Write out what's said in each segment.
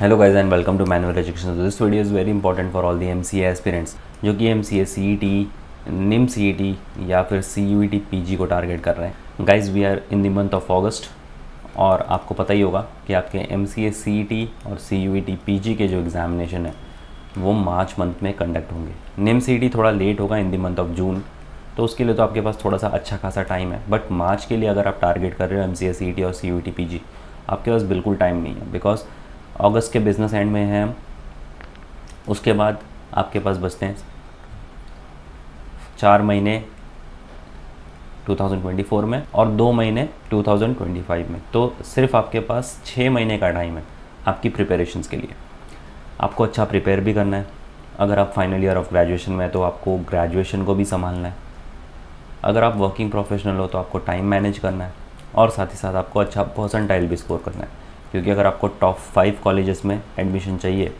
Hello guys and welcome to Manual Education this video is very important for all the M C aspirants जो कि M C S C E T NIM C E T या फिर C U E T P G को target कर रहे हैं। Guys we are in the month of August और आपको पता ही होगा कि आपके M C S C E T और C U E T P G के जो एग्ज़ामिनेशन है, वो मार्च मंथ में कंडक्ट होंगे। निम सी ई टी थोड़ा लेट होगा in the month of June तो उसके लिए तो आपके पास थोड़ा सा अच्छा खासा टाइम है। बट मार्च के लिए अगर आप टारगेट कर रहे हो M C S C E T और C U E T P G आपके पास बिल्कुल टाइम नहीं है। बिकॉज़ अगस्त के बिज़नेस एंड में हैं, उसके बाद आपके पास बचते हैं चार महीने 2024 में और दो महीने 2025 में। तो सिर्फ़ आपके पास छः महीने का टाइम है आपकी प्रिपरेशंस के लिए। आपको अच्छा प्रिपेयर भी करना है। अगर आप फाइनल ईयर ऑफ़ ग्रेजुएशन में है तो आपको ग्रेजुएशन को भी संभालना है। अगर आप वर्किंग प्रोफेशनल हो तो आपको टाइम मैनेज करना है और साथ ही साथ आपको अच्छा परसेंटाइल भी स्कोर करना है। क्योंकि अगर आपको टॉप फाइव कॉलेजेस में एडमिशन चाहिए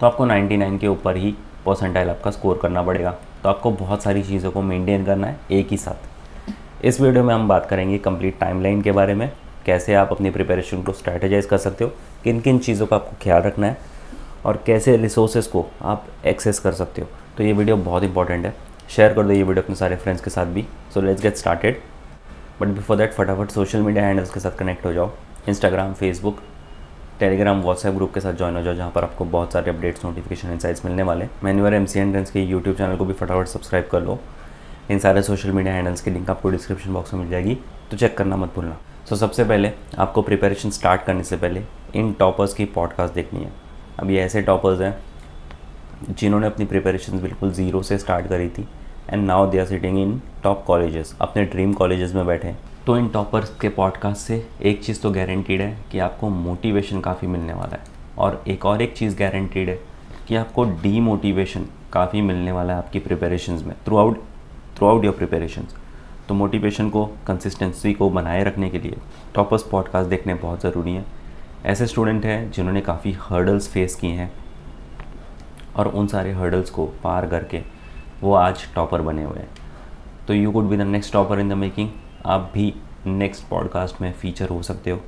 तो आपको 99 के ऊपर ही परसेंटाइल आपका स्कोर करना पड़ेगा। तो आपको बहुत सारी चीज़ों को मेंटेन करना है एक ही साथ। इस वीडियो में हम बात करेंगे कंप्लीट टाइमलाइन के बारे में, कैसे आप अपनी प्रिपरेशन को स्ट्रैटेजाइज कर सकते हो किन किन चीज़ों का आपको ख्याल रखना है, और कैसे रिसोर्सेज को आप एक्सेस कर सकते हो। तो ये वीडियो बहुत इंपॉर्टेंट है। शेयर कर दो ये वीडियो अपने सारे फ्रेंड्स के साथ भी। So let's get started but before that फटाफट सोशल मीडिया हैंडल्स के साथ कनेक्ट हो जाओ। Instagram Facebook Telegram WhatsApp group के साथ ज्वाइन हो जाओ जहाँ पर आपको बहुत सारे अपडेट्स नोटिफिकेशन इंसाइट्स मिलने वाले मैन्यूअर एम सी एंट्रेंस के यूट्यूब चैनल को भी फटाफट सब्सक्राइब कर लो। इन सारे सोशल मीडिया हैंडल्स की लिंक आपको डिस्क्रिप्शन बॉक्स में मिल जाएगी तो चेक करना मत भूलना। सो so, सबसे पहले आपको प्रिपरेशन स्टार्ट करने से पहले इन टॉपर्स की पॉडकास्ट देखनी है। अब ये ऐसे टॉपर्स हैं जिन्होंने अपनी प्रिपरेशन बिल्कुल ज़ीरो से स्टार्ट करी थी and now they are sitting in top colleges अपने ड्रीम कॉलेजेस में बैठे तो इन टॉपर्स के पॉडकास्ट से एक चीज़ तो गारंटीड है कि आपको मोटिवेशन काफ़ी मिलने वाला है। और एक और एक चीज़ गारंटीड है कि आपको डी मोटिवेशन काफ़ी मिलने वाला है आपकी प्रिपरेशन में throughout throughout your preparation तो मोटिवेशन को कंसिस्टेंसी को बनाए रखने के लिए टॉपर्स पॉडकास्ट देखने बहुत ज़रूरी है। ऐसे स्टूडेंट हैं जिन्होंने काफ़ी हर्डल्स फेस किए हैं और उन सारे हर्डल्स को पार करके वो आज टॉपर बने हुए हैं। तो you could be the next topper in the making आप भी नेक्स्ट पॉडकास्ट में फीचर हो सकते हो।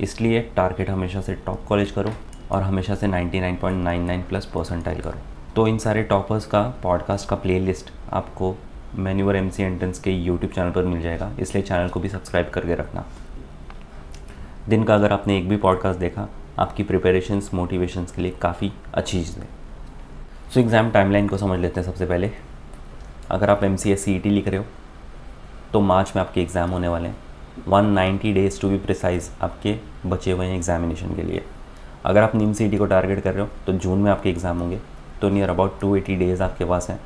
इसलिए टारगेट हमेशा से टॉप कॉलेज करो और हमेशा से 99.99 प्लस परसेंटाइल करो। तो इन सारे टॉपर्स का पॉडकास्ट का प्लेलिस्ट आपको मैन्यूअर एम सी एंट्रेंस के यूट्यूब चैनल पर मिल जाएगा। इसलिए चैनल को भी सब्सक्राइब करके रखना। दिन का अगर आपने एक भी पॉडकास्ट देखा, आपकी प्रिपरेशंस मोटिवेशंस के लिए काफ़ी अच्छी चीज़ है। सो एग्ज़ाम टाइमलाइन को समझ लेते हैं सबसे पहले। अगर आप M C S C E T लिख रहे हो तो मार्च में आपके एग्ज़ाम होने वाले हैं। 190 डेज़ टू बी प्रिसाइज आपके बचे हुए हैं एग्जामिनेशन के लिए। अगर आप नीम सी को टारगेट कर रहे हो तो जून में आपके एग्ज़ाम होंगे। तो नियर अबाउट 280 डेज़ आपके पास हैं।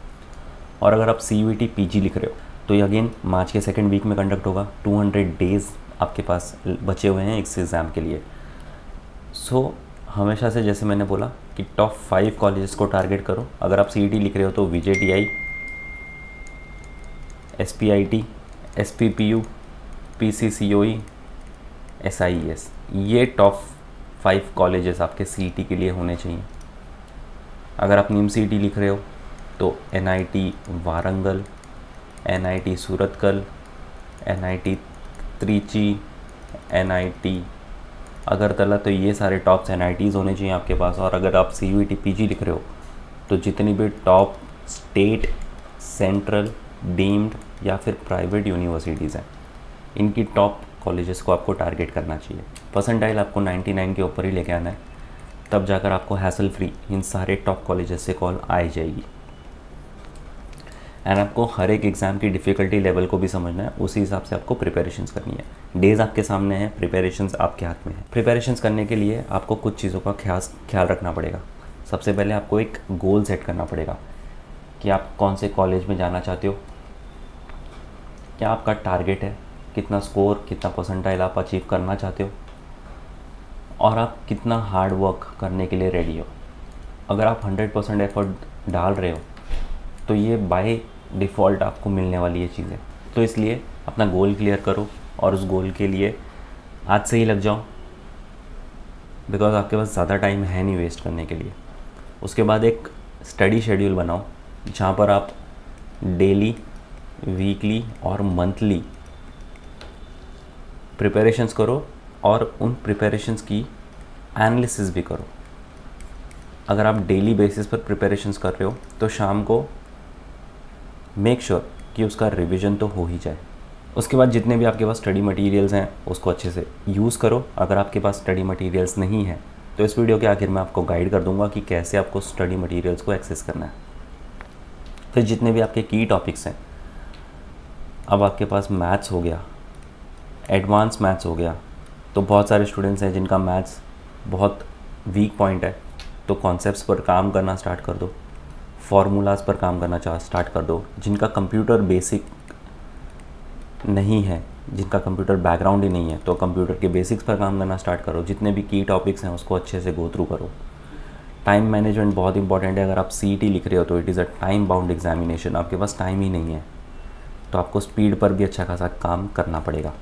और अगर आप सी यू पी लिख रहे हो तो ये अगेन मार्च के सेकेंड वीक में कंडक्ट होगा। 200 डेज़ आपके पास बचे हुए हैं इस एग्ज़ाम के लिए। सो so, हमेशा से जैसे मैंने बोला कि टॉप फाइव कॉलेजेस को टारगेट करो। अगर आप सी लिख रहे हो तो V J T I S P I T S P P U P C C O E S I S ये टॉप फाइव कॉलेजेस आपके सी टी के लिए होने चाहिए। अगर आप नीम सी टी लिख रहे हो तो N I T Warangal N I T Surathkal N I T Trichy N I T Agartala तो ये सारे टॉप्स एन आई टीज़ होने चाहिए आपके पास। और अगर आप C U T P G लिख रहे हो तो जितनी भी टॉप स्टेट सेंट्रल डीम्ड या फिर प्राइवेट यूनिवर्सिटीज़ हैं। इनकी टॉप कॉलेजेस को आपको टारगेट करना चाहिए। परसेंटाइल आपको 99 के ऊपर ही लेके आना है। तब जाकर आपको हैसल फ्री इन सारे टॉप कॉलेजेस से कॉल आई जाएगी। एंड आपको हर एक एग्ज़ाम की डिफ़िकल्टी लेवल को भी समझना है। उसी हिसाब से आपको प्रिपरेशंस करनी है। डेज़ आपके सामने हैं प्रिपरेशंस आपके हाथ में है। प्रिपरेशंस करने के लिए आपको कुछ चीज़ों का ख्याल ख्याल रखना पड़ेगा। सबसे पहले आपको एक गोल सेट करना पड़ेगा कि आप कौन से कॉलेज में जाना चाहते हो क्या आपका टारगेट है? कितना स्कोर कितना परसेंटाइल आप अचीव करना चाहते हो? और आप कितना हार्ड वर्क करने के लिए रेडी हो? अगर आप 100 परसेंट एफर्ट डाल रहे हो तो ये बाय डिफ़ॉल्ट आपको मिलने वाली ये चीज़ें। तो इसलिए अपना गोल क्लियर करो और उस गोल के लिए आज से ही लग जाओ। बिकॉज़ आपके पास ज़्यादा टाइम है नहीं वेस्ट करने के लिए। उसके बाद एक स्टडी शेड्यूल बनाओ, जहाँ पर आप डेली वीकली और मंथली प्रिपरेशंस करो और उन प्रिपरेशंस की एनालिसिस भी करो। अगर आप डेली बेसिस पर प्रिपरेशंस कर रहे हो तो शाम को मेक श्योर sure कि उसका रिविज़न तो हो ही जाए। उसके बाद जितने भी आपके पास स्टडी मटेरियल्स हैं, उसको अच्छे से यूज़ करो। अगर आपके पास स्टडी मटेरियल्स नहीं हैं तो इस वीडियो के आखिर में आपको गाइड कर दूँगा कि कैसे आपको स्टडी मटेरियल्स को एक्सेस करना है। फिर जितने भी आपके की टॉपिक्स हैं अब आपके पास मैथ्स हो गया एडवांस मैथ्स हो गया तो बहुत सारे स्टूडेंट्स हैं जिनका मैथ्स बहुत वीक पॉइंट है तो कॉन्सेप्ट्स पर काम करना स्टार्ट कर दो फार्मूलाज पर काम करना चाह स्टार्ट कर दो, जिनका कंप्यूटर बेसिक नहीं है, जिनका कंप्यूटर बैकग्राउंड ही नहीं है तो कंप्यूटर के बेसिक्स पर काम करना स्टार्ट करो, जितने भी की टॉपिक्स हैं उसको अच्छे से गो थ्रू करो। टाइम मैनेजमेंट बहुत इंपॉर्टेंट है, अगर आप सीटी लिख रहे हो तो it is a time bound examination आपके पास टाइम ही नहीं है। तो आपको स्पीड पर भी अच्छा खासा काम करना पड़ेगा।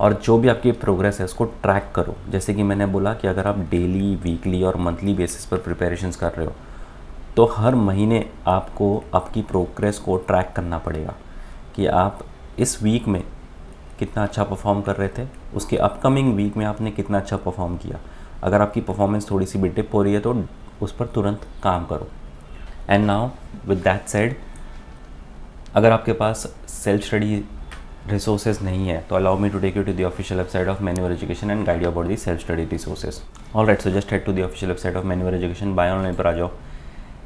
और जो भी आपकी प्रोग्रेस है, उसको ट्रैक करो। जैसे कि मैंने बोला कि अगर आप डेली वीकली और मंथली बेसिस पर प्रिपरेशंस कर रहे हो तो हर महीने आपको आपकी प्रोग्रेस को ट्रैक करना पड़ेगा कि आप इस वीक में कितना अच्छा परफॉर्म कर रहे थे, उसके अपकमिंग वीक में आपने कितना अच्छा परफॉर्म किया। अगर आपकी परफॉर्मेंस थोड़ी सी बिटिप हो रही है तो उस पर तुरंत काम करो। And now with that said अगर आपके पास सेल्फ स्टडी रिसोर्सेज नहीं है तो allow me to take you to the official website of Manual Education and guide about the self study resources all right so just head to the official website of Manual Education by online पर आ जाओ.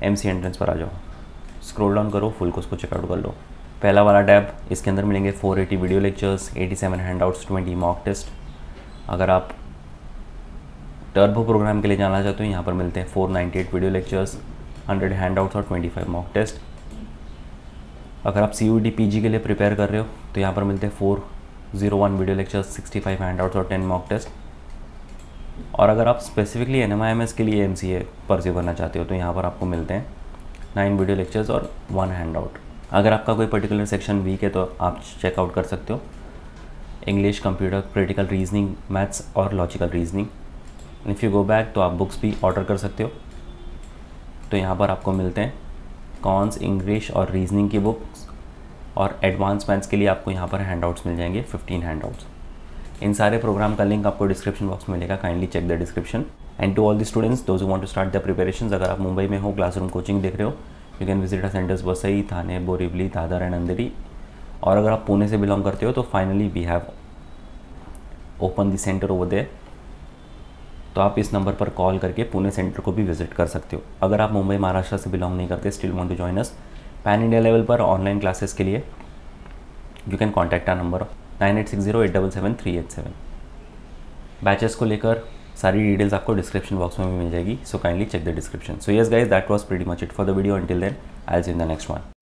M C entrance पर आ जाओ. Scroll down करो full को उसको checkout कर लो. पहला वाला टैब, इसके अंदर मिलेंगे 480 video lectures 87 handouts 20 mock test अगर आप टर्बो प्रोग्राम के लिए जाना चाहते हो, यहाँ पर मिलते हैं 498 वीडियो लेक्चर्स 100 हैंडआउट्स और 25 मॉक टेस्ट अगर आप सी यू के लिए प्रिपेयर कर रहे हो तो यहाँ पर मिलते हैं four zero one video lecture sixty five handouts और टेन मॉक टेस्ट और अगर आप specifically N M I M S के लिए एम सी ए परस्यू करना चाहते हो तो यहाँ पर आपको मिलते हैं नाइन वीडियो लेक्चर्स और वन हैंड आउट अगर आपका कोई पर्टिकुलर सेक्शन वीक है तो आप चेकआउट कर सकते हो. English computer critical reasoning maths और logical reasoning if you go back तो आप बुक्स भी ऑर्डर कर सकते हो. तो यहाँ पर आपको मिलते हैं कॉन्स, इंग्लिश और रीजनिंग की बुक्स और एडवांस मैथ्स के लिए आपको यहाँ पर हैंडआउट्स मिल जाएँगे 15 हैंडआउट्स इन सारे प्रोग्राम का लिंक आपको डिस्क्रिप्शन बॉक्स में मिलेगा kindly check the description and to all the students those want to start the preparation अगर आप मुंबई में हो क्लासरूम कोचिंग देख रहे हो you can visit a centres Vasai Thane Borivali Dadar and Andheri और अगर आप पुणे से बिलोंग करते हो तो finally we have open the centre over there तो आप इस नंबर पर कॉल करके पुणे सेंटर को भी विज़िट कर सकते हो। अगर आप मुंबई, महाराष्ट्र से बिलोंग नहीं करते still want to join us pan India level पर ऑनलाइन क्लासेस के लिए you can contact our number nine eight six zero eight double seven three eight seven batches को लेकर सारी डिटेल्स आपको डिस्क्रिप्शन बॉक्स में भी मिल जाएगी so kindly check the description so yes guys that was pretty much it for the video until then I in the next one